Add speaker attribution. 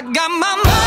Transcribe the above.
Speaker 1: I got my mind.